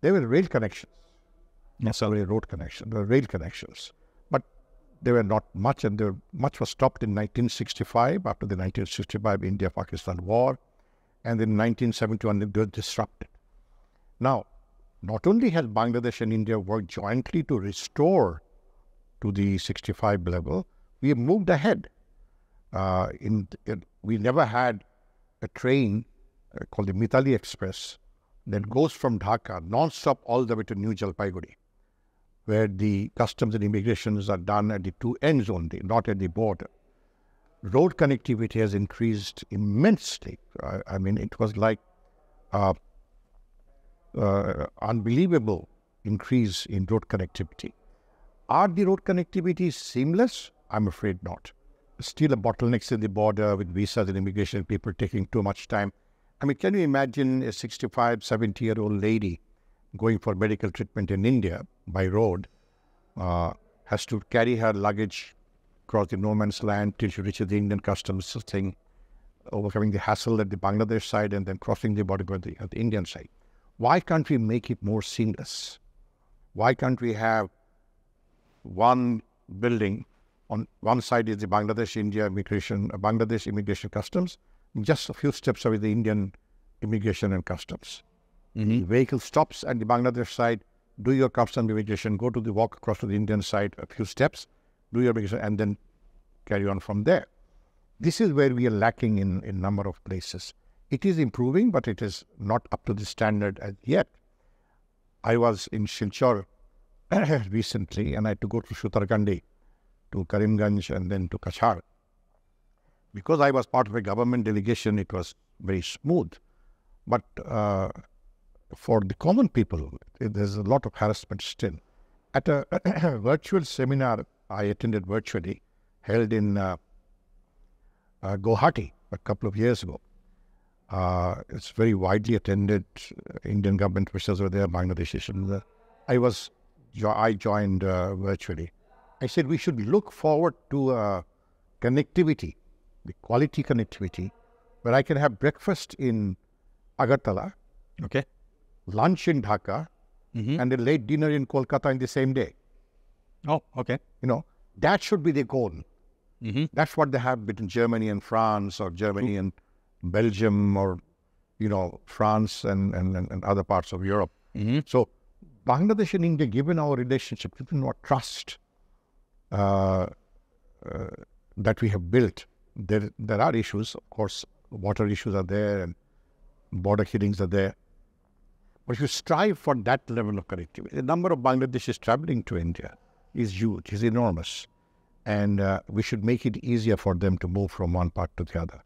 There were rail connections. Yes, Sorry, road connections. There were rail connections. But they were not much, and there, much was stopped in 1965 after the 1965 India Pakistan war. And in 1971, they were disrupted. Now, not only has Bangladesh and India worked jointly to restore to the 65 level, we have moved ahead. Uh, in, in, we never had a train uh, called the Mitali Express that goes from Dhaka non-stop all the way to New Jalpaiguri, where the customs and immigrations are done at the two ends only, not at the border. Road connectivity has increased immensely. I, I mean, it was like uh, uh, unbelievable increase in road connectivity. Are the road connectivity seamless? I'm afraid not. Still a bottlenecks in the border with visas and immigration, people taking too much time. I mean, can you imagine a 65, 70 year old lady going for medical treatment in India by road, uh, has to carry her luggage across the no man's land till she reaches the Indian customs thing, overcoming the hassle at the Bangladesh side and then crossing the border at the, at the Indian side. Why can't we make it more seamless? Why can't we have one building on one side is the Bangladesh India immigration, uh, Bangladesh immigration customs, just a few steps away the Indian immigration and customs. Mm-hmm. The vehicle stops at the Bangladesh side, do your customs immigration, go to the walk across to the Indian side a few steps, do your immigration, and then carry on from there. This is where we are lacking in a number of places. It is improving, but it is not up to the standard as yet. I was in Silchar recently, and I had to go to Sutarkandi, to Karimganj, and then to Kachar. Because I was part of a government delegation, it was very smooth. But uh, for the common people, there's a lot of harassment still. At a virtual seminar I attended virtually, held in uh, uh, Guwahati a couple of years ago, uh, it's very widely attended. Indian government officials were there, uh, I was, jo- I joined uh, virtually. I said we should look forward to uh, connectivity, the quality connectivity, where I can have breakfast in Agartala, Okay. lunch in Dhaka, Mm-hmm. and a late dinner in Kolkata in the same day. Oh, okay. You know, that should be the goal. Mm-hmm. That's what they have between Germany and France, or Germany and Belgium, or you know, France and, and, and and other parts of Europe. Mm-hmm. So, Bangladesh and India, given our relationship, given our trust uh, uh, that we have built, there there are issues. Of course, water issues are there, and border killings are there. But if you strive for that level of connectivity, the number of Bangladeshis traveling to India is huge, is enormous, and uh, we should make it easier for them to move from one part to the other.